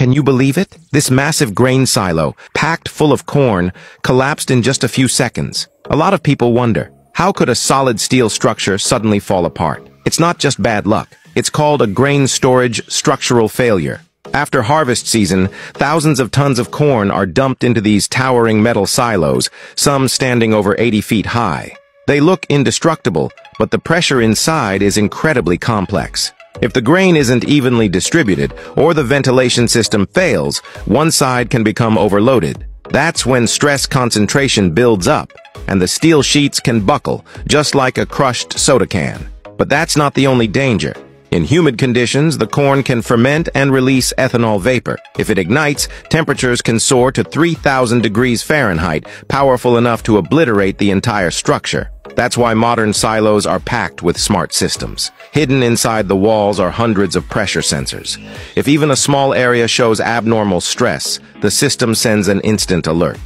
Can you believe it? This massive grain silo, packed full of corn, collapsed in just a few seconds. A lot of people wonder, how could a solid steel structure suddenly fall apart? It's not just bad luck. It's called a grain storage structural failure. After harvest season, thousands of tons of corn are dumped into these towering metal silos, some standing over 80 feet high. They look indestructible, but the pressure inside is incredibly complex. If the grain isn't evenly distributed or the ventilation system fails, one side can become overloaded. That's when stress concentration builds up and the steel sheets can buckle, just like a crushed soda can. But that's not the only danger. In humid conditions, the corn can ferment and release ethanol vapor. If it ignites, temperatures can soar to 3,000 degrees Fahrenheit, powerful enough to obliterate the entire structure. That's why modern silos are packed with smart systems. Hidden inside the walls are hundreds of pressure sensors. If even a small area shows abnormal stress, the system sends an instant alert.